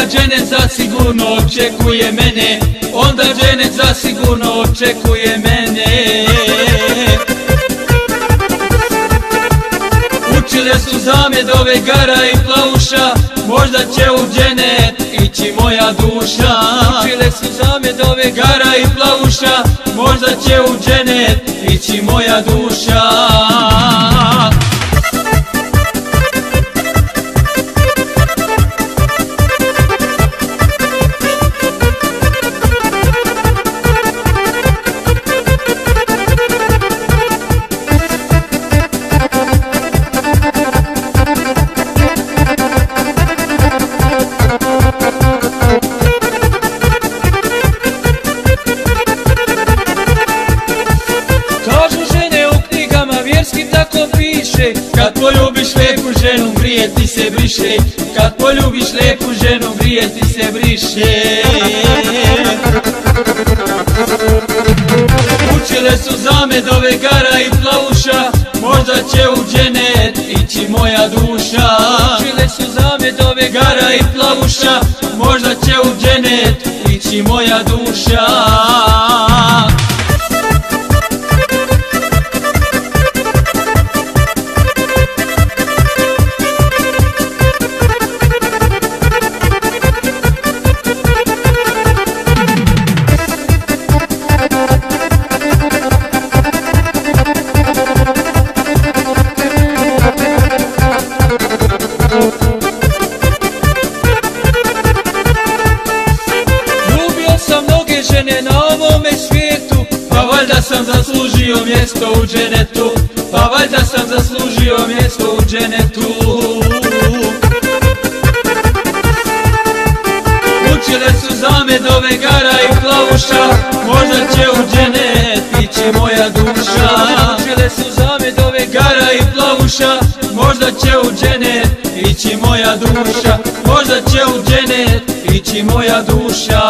Onda žene zasigurno očekuje mene. Onda žene zasigurno očekuje mene. Učile su zamedove gara i plavuša Možda će u dženet ići moja duša. Učile su zamedove gara i plavuša Možda će u dženet ići moja duša poljubiš lijepu ženu grije ti se briše. Kad poljubiš lijepu ženu grije ti se briše. Učile su zamedove gara i plavuša Možda će u dženet ići moja duša. Učile su zamedove gara i plavuša Možda će u dženet ići moja duša žene na ovome svijetu Pa valjda sam zaslužio mjesto u dženetu. Pa valjda sam zaslužio mjesto u dženetu. Učile su zamedove gara i plavuša Možda će u dženet ići moja duša. Učile su zamedove gara i plavuša Možda će u dženet ići moja duša. Možda će u dženet ići moja duša